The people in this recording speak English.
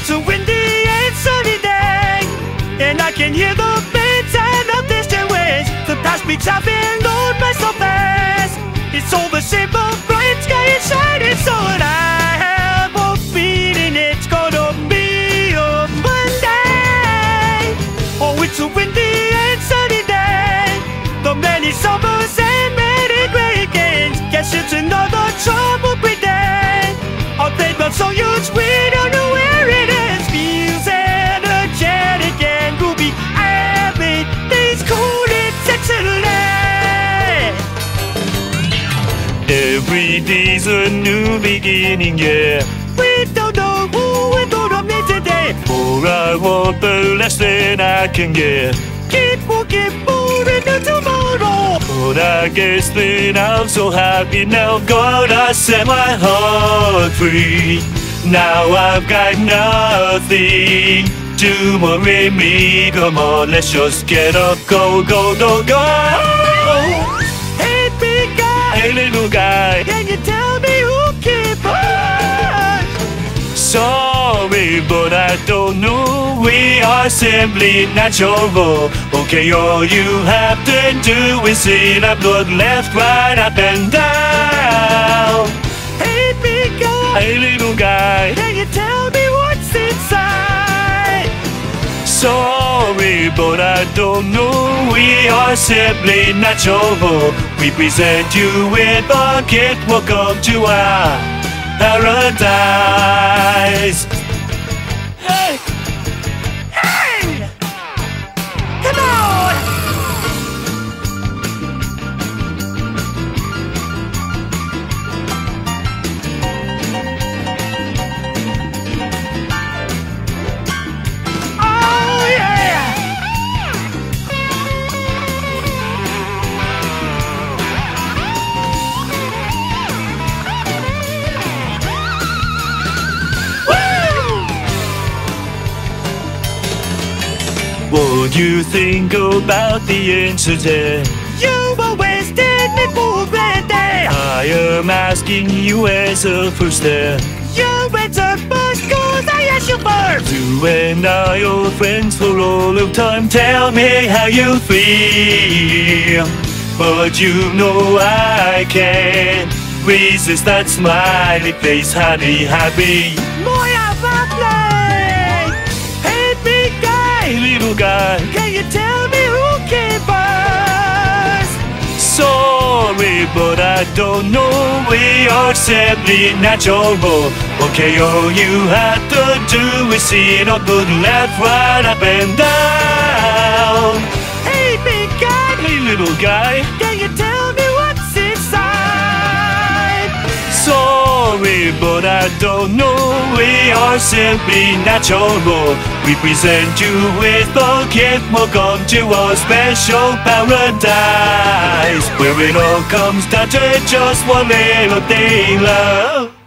It's a windy and sunny day, and I can hear the faint sound of distant waves. The past weeks I've been low myself fast. It's all the same, but bright sky and shining sun. I have a feeling it's gonna be a Monday. Oh, it's a windy and sunny day. The many summers and many great games. Guess it's another trouble free day. I'll felt so huge. Every day's a new beginning, yeah. We don't know who we're gonna meet today. For I want the lesson I can get. Keep walking forward into tomorrow. But I guess that I'm so happy now. Gonna set my heart free. Now I've got nothing to worry me. Come on, let's just get up, go, go, go, go. Guy. Can you tell me who keep on? Sorry, but I don't know. We are simply natural. Okay, all you have to do is sit up, look left, right, up and down. Hey, big guy. Hey, little guy. Can you tell me what's inside? Sorry, but I don't know. We are simply natural. We present you with bucket. Welcome to our paradise. What do you think about the incident? You always did me for granted. I am asking you as a first step. You answer first cause I asked you first. You and I are friends for all of time. Tell me how you feel. But you know I can't resist that smiley face, honey, happy. But I don't know. We are simply natural. Okay, all you have to do is sit up, good left, right, up and down. Hey, big guy, hey, little guy, can you tell don't know. We are simply natural. We present you with bucket. Welcome to our special paradise, where it all comes down to just one little thing, love.